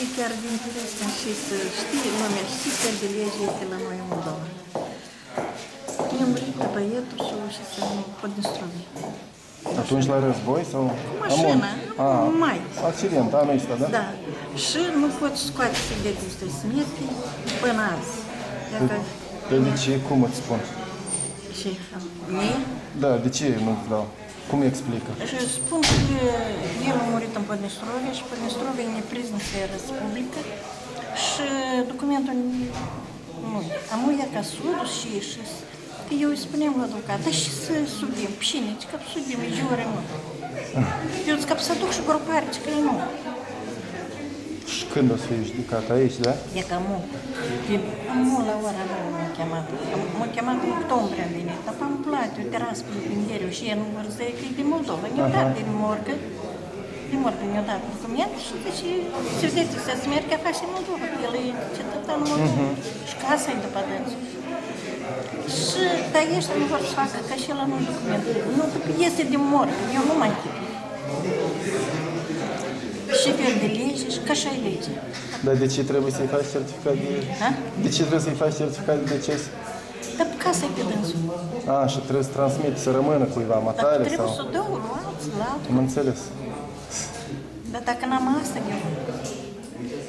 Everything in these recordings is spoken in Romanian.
știi chiar din București și să știi lumea și ce privilegi este la noi în Moldova. Ne-am murit băietul și să nu Podnistrovie. Atunci la război sau? Cu mașina, a, ah, mai. Accident, anul ăsta, da? Da. Și nu pot scoate să de gustul smerfii până azi. Dacă... De, de ce? Cum îți spun? Ce? Mie? Da, de ce nu-ți dau? Cum explică? Și spun că eu a murit în Podnestrovie și Podnestrovie e nepriznătă республика și documentul nu. Am uitat ca sudul și și că eu îi spuneam la advocat, dar și să subim, cine, că subim, e jure nu. Eu zic că să duc și grupare, că nu. Și când o să fie judecat? Aici, da? E că mu, mu la ora nu m-a chemat. M-a chemat în octombrie am venit, dar am plătit o terasă pe Pinderiu și el nu vărză că e din Moldova. Ne-a dat din morgă, din morgă ne-a dat document și deci se vedeți să se merg ca și în Moldova, că el e cetățean Moldova și casa e după dânsul. Și dar ești nu vor să facă ca și la noi document. Nu, că este din morgă, eu nu mai chip. Și fel de lege și ca și ai lege. Dar de ce trebuie să-i faci certificat de... Da? De ce trebuie să-i faci certificat de deces? Dar casa e pe dânsul. A, și trebuie să transmite, să rămână cuiva Dar matare trebuie sau... să o dau la alții, la altul. Am înțeles. Dar dacă n-am asta, eu...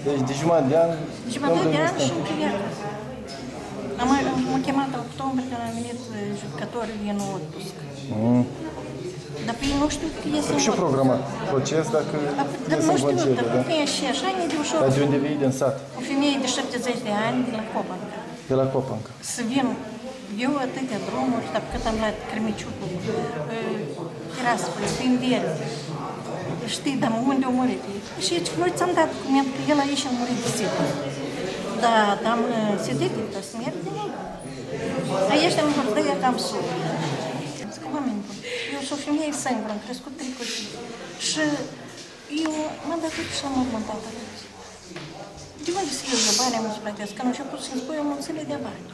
Deci de jumătate de an... Jumătate de an domnul și încă viață. Am, m-a chemat în octombrie când a venit uh, judecătorii din otpusc. Mm. Dar pe ei nu știu că ies în Și otpusc. programat proces dacă Dar dar ies nu în știu, concediu, dar da? că e și așa, e de ușor. Dar de unde vii din sat? O femeie de 70 de ani de la Copanca. De la Copanca. Să vin eu atâtea drumuri, dar cât am luat Cremiciucul, Tiraspol, ă, Pinderi, știi, dar unde a murit? Și aici noi ți-am dat document că el aici a murit de sete. Da, am ă, sedit, dar smert din ei. Aici am vorbit, eu cam sunt. Zic, oameni eu sunt o femeie singură, am crescut trei copii. Și eu m-am dat și am următat De unde să iau eu bani, am să plătesc? Că nu și-a să-mi spui, eu mă de bani.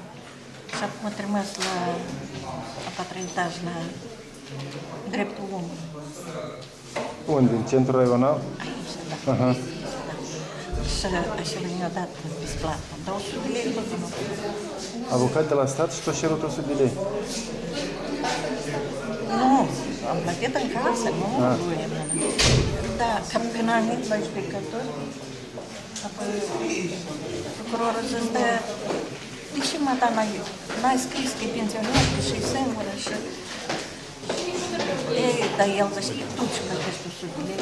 Și acum am rămas la, la patru etaj, la dreptul omului. Unde? În centru raional? Aici, da. Aha. Și așa lui mi-a dat bisplată. 200 de lei tot din Avocat de la stat și tot 100 de lei? Nu, am plătit în casă, nu ah. da, A. Da, că până am venit la judecători, apoi procurorul zis de ce mă da n-ai, n-ai scris că e pensionar și e singură și... Ei, dar el zice, tu ce plătești 100 de lei?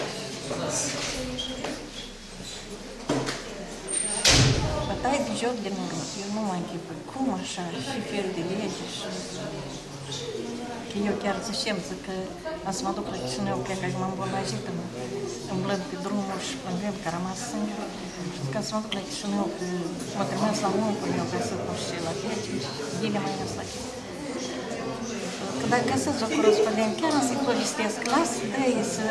Bătaie de joc de noroc, eu nu mă închipui. Cum așa? Și fel de lege și... Că eu chiar ziceam, zic că am să mă duc la Chișinău, cred că m-am îmbolnăvit în, umblând pe drumuri și plângând că a rămas singur. Și zic că să mă duc la Chișinău, că mă trimis la unchiul meu ca să duc și la fece și bine mai ales la Chișinău. Că dacă găsesc o corespondent, chiar am să-i povestesc, lasă de ei să,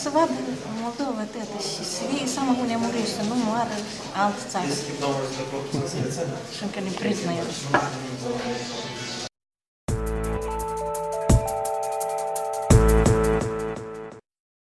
să vadă Moldova tătă și să iei seama unde a murit, să nu moară altă țară. Și încă ne priznă el.